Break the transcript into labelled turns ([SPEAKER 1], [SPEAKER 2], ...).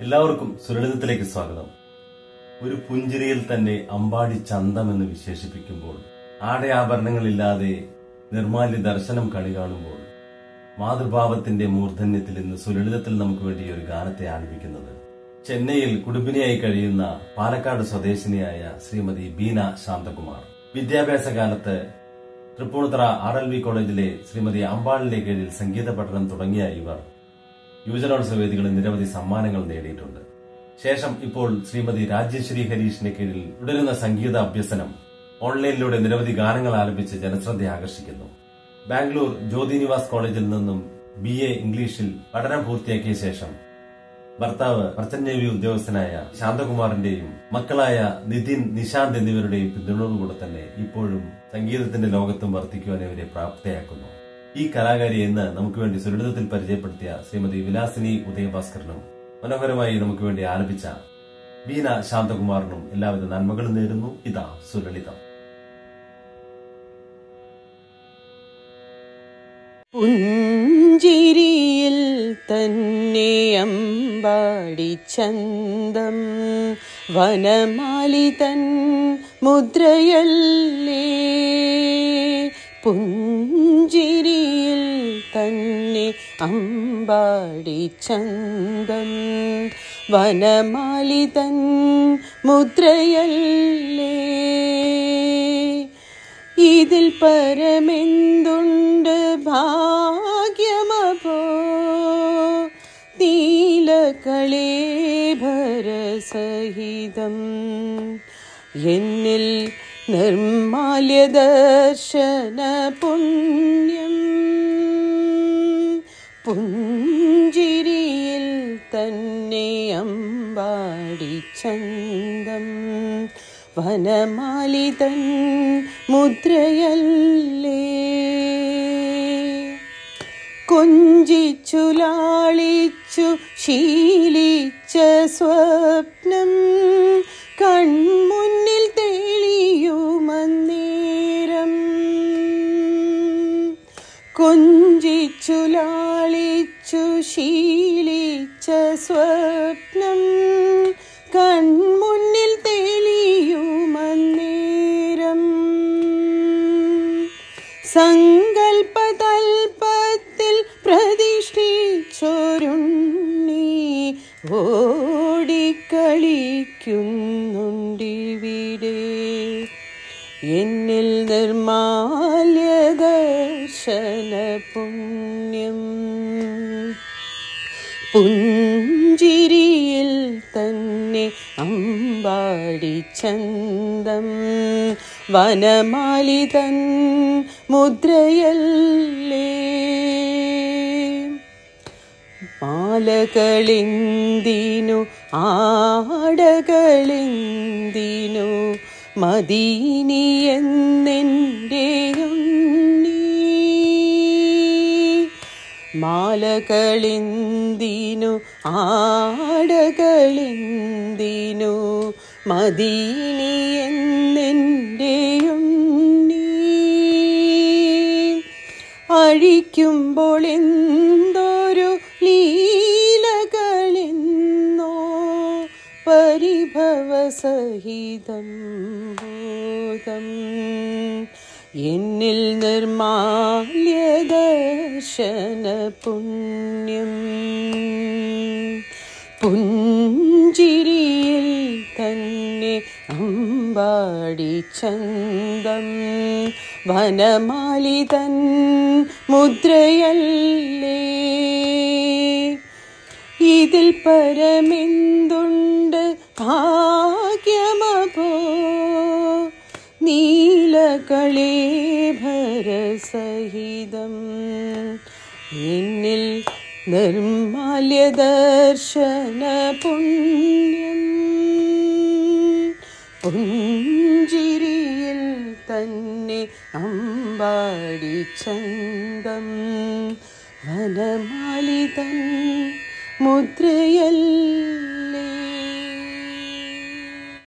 [SPEAKER 1] എല്ലാവർക്കും സുരളിതത്തിലേക്ക് സ്വാഗതം. ഒരു പുഞ്ചിരിയിൽ തന്നെ അമ്പാടി ചന്തം എന്ന് വിശേഷിപ്പിക്കുമ്പോൾ ആടയാഭരണങ്ങളില്ലാതെ നിർമാല്യ ദർശനം കണി കാണുമ്പോൾ മാതൃഭാവത്തിന്റെ മൂർധന്യത്തിൽ ഇന്ന് സുലളിതത്തിൽ നമുക്ക് വേണ്ടി ഒരു ഗാനത്തെ ആലപിക്കുന്നത്. ചെന്നൈയിൽ കുടുംബിനിയായി കഴിയുന്ന പാലക്കാട് സ്വദേശിനിയായ ശ്രീമതി ബീന ശാന്തകുമാർ. വിദ്യാഭ്യാസ കാലത്ത് തൃപ്പൂണിത്തറ ആർ എൽ വി കോളേജിലെ ശ്രീമതി അമ്പാളിന്റെ കീഴിൽ സംഗീത പഠനം തുടങ്ങിയ ഇവർ യുവജനോത്സവ വേദികളിൽ നിരവധി സമ്മാനങ്ങൾ നേടിയിട്ടുണ്ട്. ശേഷം ഇപ്പോൾ ശ്രീമതി രാജ്യശ്രീ ഹരീഷിന്റെ കീഴിൽ തുടരുന്ന സംഗീത അഭ്യസനം ഓൺലൈനിലൂടെ നിരവധി ഗാനങ്ങൾ ആലപിച്ച് ജനശ്രദ്ധ ആകർഷിക്കുന്നു. ബാംഗ്ലൂർ ജ്യോതി നിവാസ് കോളേജിൽ നിന്നും ബി എ ഇംഗ്ലീഷിൽ പഠനം പൂർത്തിയാക്കിയ ശേഷം ഭർത്താവ് നേവി ഉദ്യോഗസ്ഥനായ ശാന്തകുമാറിന്റെയും മക്കളായ നിതിൻ നിശാന്ത് എന്നിവരുടെയും പിന്തുണയോടുകൂടെ തന്നെ ഇപ്പോഴും സംഗീതത്തിന്റെ ലോകത്തും വർദ്ധിക്കുവാൻ ഇവരെ പ്രാപ്തയാക്കുന്നു. ഈ കലാകാരി എന്ന് നമുക്ക് വേണ്ടി സുരളിതത്തിൽ പരിചയപ്പെടുത്തിയ ശ്രീമതി വിലാസിനി ഉദയഭാസ്കരനും മനോഹരമായി നമുക്ക് വേണ്ടി ആലപിച്ച വീന ശാന്തകുമാറിനും എല്ലാവിധ നന്മകളും നേരുന്നു. ഇതാ സുരളിതം.
[SPEAKER 2] പുഞ്ചിരിയിൽ തന്നെ അമ്പാടി ചന്തം വനമാലി തൻ മുദ്രയല്ലേ? തന്നെ അമ്പാടി ചന്തം വനമാലി തൻ മുദ്രയല്ലേ? ഇതിൽ പരമെന്തുണ്ട് ഭാഗ്യമപോ നീലകളേഭരസഹിതം എന്നിൽ നിർമാല്യദർശന പുണ്യം പുഞ്ചിരിയിൽ തന്നെ അമ്പാടി ചന്തം. വനമാലിതൻ മുദ്രയല്ലേ? കൊഞ്ചിച്ചു ലാളിച്ചു ശീലിച്ച സ്വപ്നം കൺമുന്നിൽ കൊഞ്ചിച്ചു ലാളിച്ചു ശീലിച്ച സ്വപ്നം കൺമുന്നിൽ തെളിയുമന്നേരം. സങ്കൽപ്പതൽപ്പത്തിൽ പ്രതിഷ്ഠിച്ചൊരുണ്ണി ഓടിക്കളിക്കുന്നുണ്ടിവിടെ. എന്നിൽ ദർശന പുണ്യം. പുഞ്ചിരിയിൽ തന്നെ അമ്പാടി ചന്തം. വനമാലിതൻ മുദ്രയല്ലേ. മാലകളിന്തിനു ആടകളിന്തിനു മദീനി മാലകളിന്തിനു ആടകളിന്തിനു മദീനി എന്നെന്റെ ഉണ്ണി അഴിക്കുമ്പോൾ എന്തൊരു ലീലകളെന്നോ പരിഭവസഹിതം ബോധം എന്നിൽ നിർമാല്യ ദർശന പുണ്യം. പുഞ്ചിരിയിൽ തന്നെ അമ്പാടി ചന്തം. വനമാലി തൻ മുദ്രയല്ലേ? ഇതിൽ പരമെന്തുണ്ട്? ഭാഗ്യമപോ നീലകളേഭരസഹിതം എന്നിൽ നിർമാല്യ ദർശന പുണ്യം. പുഞ്ചിരിയിൽ തന്നെ അമ്പാടി ചന്തം. വനമാലി തൻ മുദ്രയല്ല